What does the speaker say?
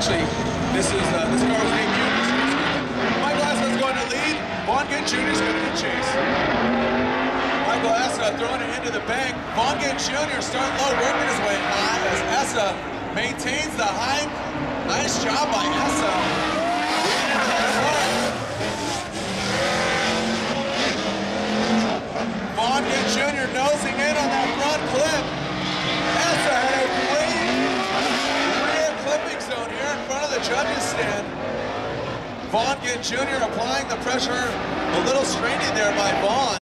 actually, this is uh, this car was debuted. this Michael Essa is going to lead. Vaughn Gittin Jr. is going to chase. Michael Essa throwing it into the bank. Vaughn Gittin Jr. starting low, working his way high as Essa maintains the high. Nice job by Essa. Vaughn Gittin Jr. nosing in on that here in front of the judges stand. Vaughn Jr. applying the pressure, a little straining there by Vaughn.